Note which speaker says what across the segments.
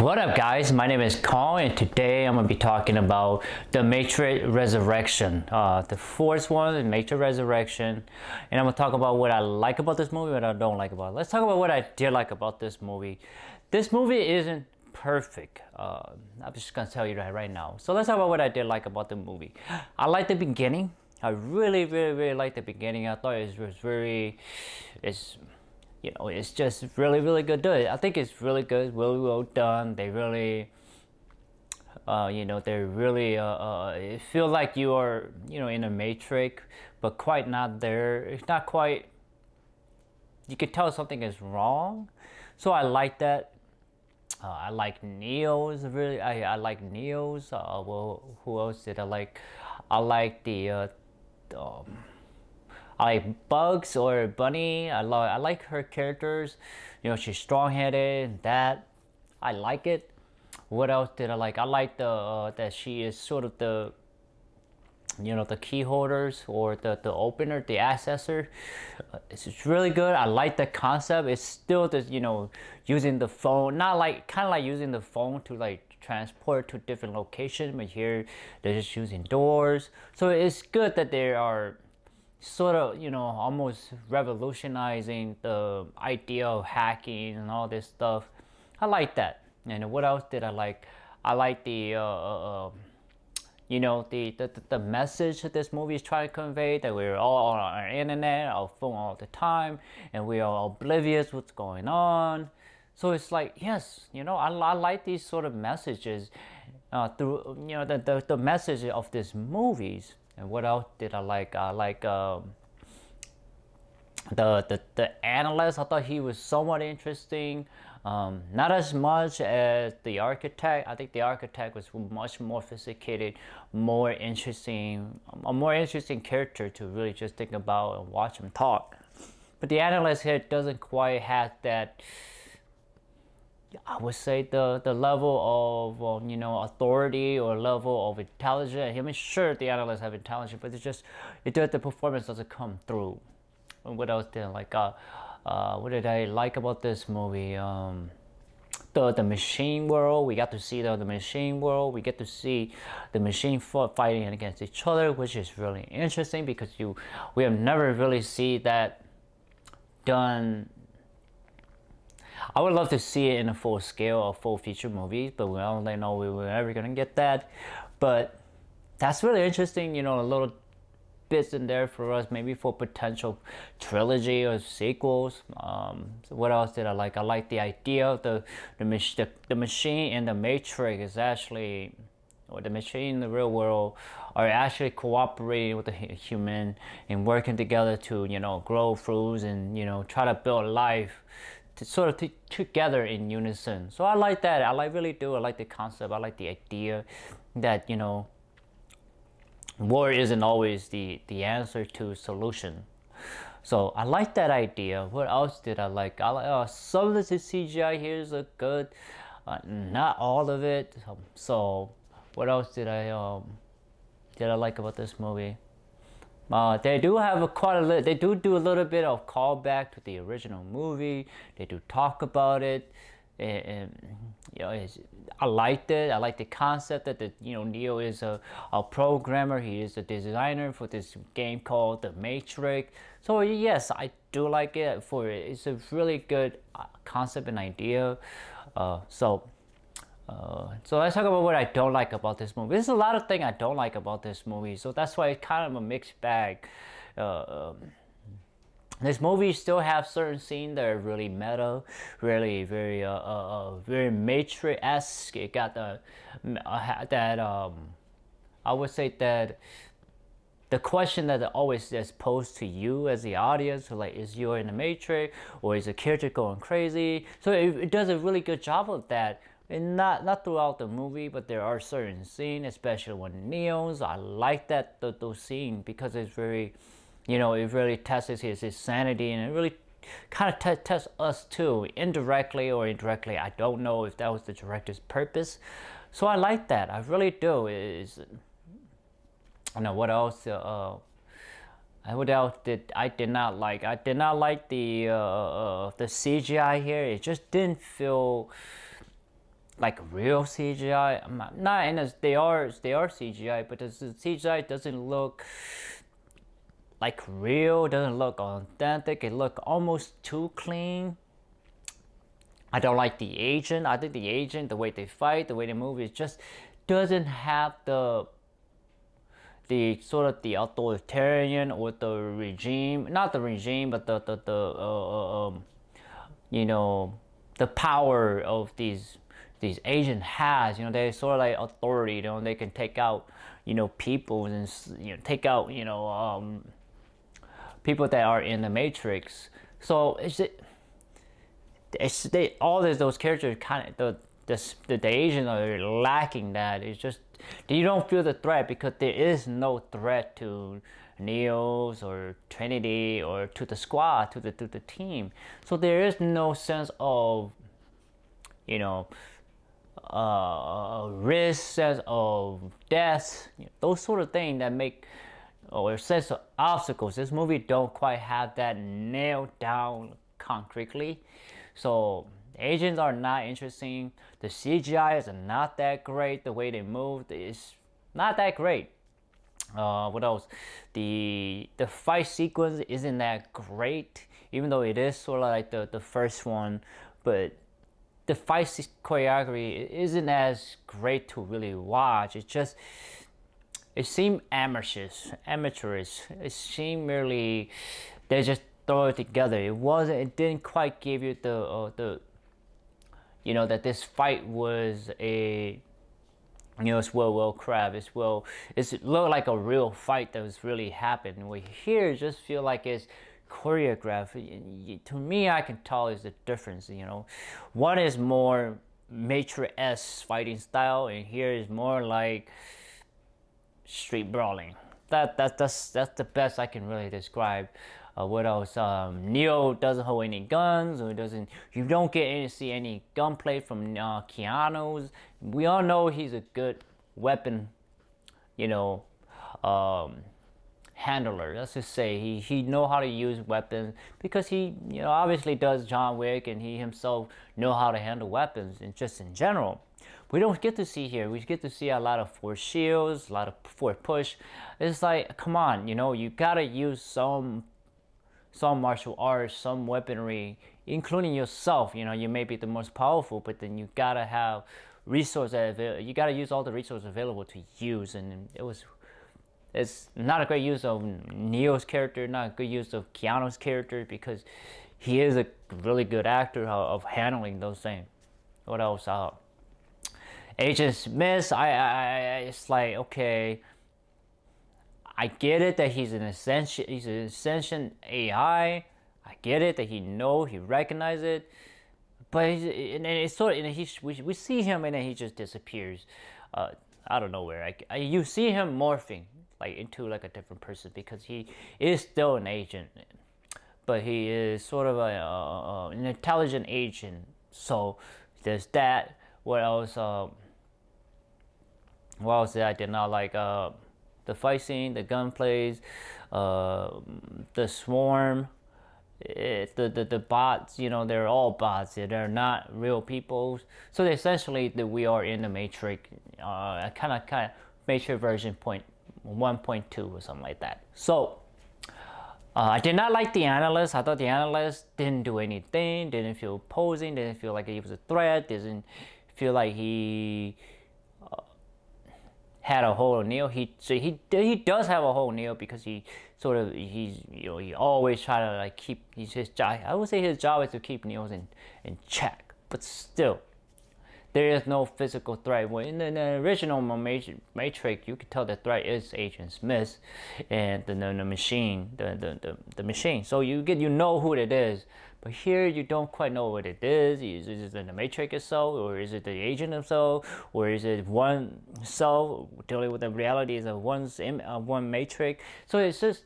Speaker 1: What up guys, my name is Kong and today I'm going to be talking about The Matrix Resurrection. Uh, the fourth one, The Matrix Resurrection. And I'm going to talk about what I like about this movie what I don't like about it. Let's talk about what I did like about this movie. This movie isn't perfect. Uh, I'm just going to tell you that right now. So let's talk about what I did like about the movie. I like the beginning. I really, really, really like the beginning. I thought it was very, it's you know, it's just really, really good. It. I think it's really good, really well done. They really, uh, you know, they really uh, uh, feel like you are, you know, in a matrix, but quite not there. It's not quite. You could tell something is wrong, so I like that. Uh, I like Neo's really. I, I like Neo's. Uh, well, who else did I like? I like the. Uh, um, I like Bugs or Bunny. I love I like her characters. You know, she's strong-headed. That I like it. What else did I like? I like the uh, that she is sort of the you know the key holders or the, the opener the accessor uh, it's really good i like the concept it's still the you know using the phone not like kind of like using the phone to like transport to different locations but here they're just using doors so it's good that there are sort of you know almost revolutionizing the idea of hacking and all this stuff. I like that. And what else did i like? I like the uh, uh, um, you know the, the the message that this movie is trying to convey that we're all on our internet our phone all the time and we are oblivious what's going on. So it's like yes you know i, I like these sort of messages uh, through you know the, the, the message of these movies and what else did I like? I like um, the, the the analyst. I thought he was somewhat interesting. Um, not as much as the architect. I think the architect was much more sophisticated, more interesting, a more interesting character to really just think about and watch him talk. But the analyst here doesn't quite have that I would say the the level of um, you know authority or level of intelligence. I mean, sure the analysts have intelligence, but it's just it the performance doesn't come through. And what else did like? Uh, uh, what did I like about this movie? Um, the the machine world. We got to see the, the machine world. We get to see the machine fighting against each other, which is really interesting because you we have never really seen that done I would love to see it in a full scale or full feature movie, but we don't know we were ever gonna get that. But that's really interesting, you know, a little bits in there for us, maybe for potential trilogy or sequels. Um, so what else did I like? I like the idea of the the, mach- the, the machine and the Matrix is actually, or the machine in the real world are actually cooperating with the human and working together to you know grow fruits and you know try to build life to sort of t- together in unison. So I like that. I like really do. I like the concept. I like the idea that you know war isn't always the the answer to solution. So I like that idea. What else did I like? I like uh, some of the CGI here is good, uh, not all of it. So what else did I um did I like about this movie? Uh, they do have a quite a little, they do do a little bit of callback to the original movie. They do talk about it. And, and you know, I liked it. I like the concept that the you know Neo is a, a programmer. He is a designer for this game called The Matrix. So yes, I do like it. For it. it's a really good uh, concept and idea. Uh, so uh, so let's talk about what I don't like about this movie. There's a lot of things I don't like about this movie, so that's why it's kind of a mixed bag. Uh, um, this movie still have certain scenes that are really meta, really very uh, uh, uh very Matrix-esque. It got the uh, that um, I would say that the question that always is posed to you as the audience, like is you in the Matrix or is the character going crazy? So it, it does a really good job of that and not not throughout the movie, but there are certain scenes, especially when Neos. I like that those scenes because it's very, you know, it really tests his, his sanity and it really kind of t- tests us too, indirectly or indirectly. I don't know if that was the director's purpose, so I like that. I really do. Is I know what else. Uh, I would else did I did not like. I did not like the uh, uh, the CGI here. It just didn't feel like real CGI. I'm not, not as they are they are CGI, but the CGI doesn't look like real. Doesn't look authentic. It look almost too clean. I don't like the agent. I think the agent, the way they fight, the way they move, it just doesn't have the the sort of the authoritarian or the regime, not the regime, but the the, the uh, uh um, you know the power of these these agents has. You know, they sort of like authority. You know, they can take out you know people and you know take out you know um, people that are in the matrix. So it's it's they all of those characters kind of the the, the agents are lacking that. It's just you don't feel the threat because there is no threat to Neos or Trinity or to the squad, to the to the team. So there is no sense of, you know, uh, risk, of death, you know, those sort of things that make or sense of obstacles. This movie don't quite have that nailed down concretely. So agents are not interesting. The CGI is not that great. The way they move is not that great. Uh, what else? The the fight sequence isn't that great, even though it is sort of like the, the first one, but the fight choreography isn't as great to really watch. It just it seemed amateurish, amateurish. It seemed merely they just throw it together. It wasn't. It didn't quite give you the uh, the you know that this fight was a you know it's well well crab it's well it's looked like a real fight that was really happening we here just feel like it's choreographed to me i can tell is the difference you know one is more matrix fighting style and here is more like street brawling that, that that's that's the best i can really describe uh, what else? Um, Neo doesn't hold any guns, or doesn't. You don't get any see any gunplay from uh, Keanu's. We all know he's a good weapon, you know, um, handler. Let's just say he he know how to use weapons because he you know obviously does John Wick and he himself know how to handle weapons and just in general. We don't get to see here. We get to see a lot of force shields, a lot of force push. It's like, come on, you know, you gotta use some some martial arts, some weaponry, including yourself. You know, you may be the most powerful, but then you gotta have resources. You gotta use all the resources available to use, and it was. It's not a great use of Neo's character, not a good use of Keanu's character because he is a really good actor of, handling those things. What else? Uh, Agent Smith, I, I, it's like okay I get it that he's an ascension, he's an ascension AI. I get it that he know, he recognize it, but and it's sort of, and he, we, we see him and then he just disappears, uh, out of nowhere. I, I, you see him morphing like into like a different person because he is still an agent, but he is sort of a, uh, an intelligent agent. So there's that. What else? Uh, what else I did not like? Uh, the fight scene, the gunplays, uh, the swarm, it, the, the, the bots, you know, they're all bots. They're not real people. So essentially, that we are in the Matrix, uh, kind of kind of Matrix version point 1.2 or something like that. So uh, I did not like the analyst. I thought the analyst didn't do anything, didn't feel posing, didn't feel like he was a threat, didn't feel like he had a whole Neo. He so he he does have a whole Neo because he sort of he's you know he always try to like keep he's his job. I would say his job is to keep Neos in in check, but still. There is no physical threat. Well, in the, in the original Matrix, you could tell the threat is Agent Smith, and the, the, the machine, the, the, the, the machine. So you get you know who it is, but here you don't quite know what it is. Is it the matrix itself, or is it the agent itself, or is it one self dealing with the realities of one's uh, one matrix? So it's just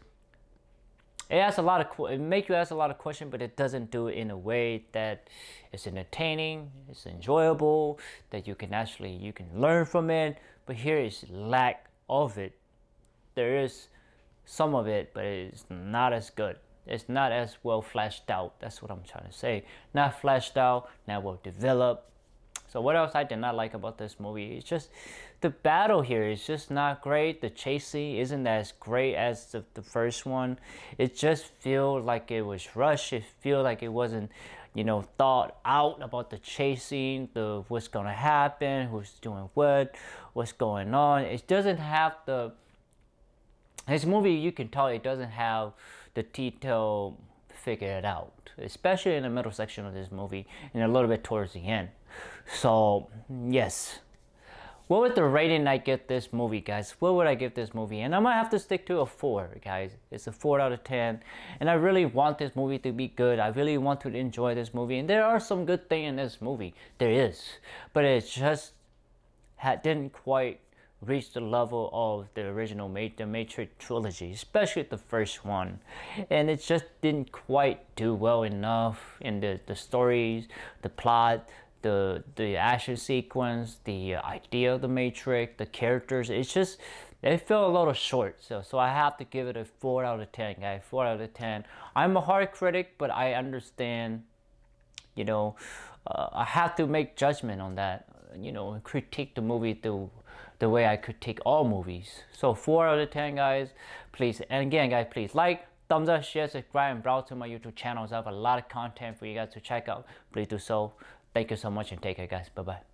Speaker 1: it asks a lot of it makes you ask a lot of questions, but it doesn't do it in a way that it's entertaining, it's enjoyable, that you can actually you can learn from it. But here is lack of it. There is some of it, but it's not as good it's not as well fleshed out. That's what I'm trying to say. Not fleshed out, not well developed. So what else I did not like about this movie? It's just the battle here is just not great. The chasing isn't as great as the, the first one. It just feels like it was rushed. It feels like it wasn't, you know, thought out about the chasing, the what's gonna happen, who's doing what, what's going on. It doesn't have the this movie you can tell it doesn't have the detail figured out, especially in the middle section of this movie and a little bit towards the end. So yes. What would the rating I give this movie, guys? What would I give this movie? And I'm gonna have to stick to a four, guys. It's a four out of ten, and I really want this movie to be good. I really want to enjoy this movie, and there are some good things in this movie. There is, but it just didn't quite reach the level of the original the Matrix trilogy, especially the first one. And it just didn't quite do well enough in the, the stories, the plot, the the action sequence, the idea of the Matrix, the characters. It's just it felt a little short. So so I have to give it a four out of ten, guys. Four out of ten. I'm a hard critic, but I understand. You know, uh, I have to make judgment on that. You know, critique the movie through the way I could take all movies. So 4 out of 10 guys, please, and again guys, please like, thumbs up, share, subscribe, and browse to my YouTube channels. I have a lot of content for you guys to check out. Please do so. Thank you so much and take care guys. Bye-bye.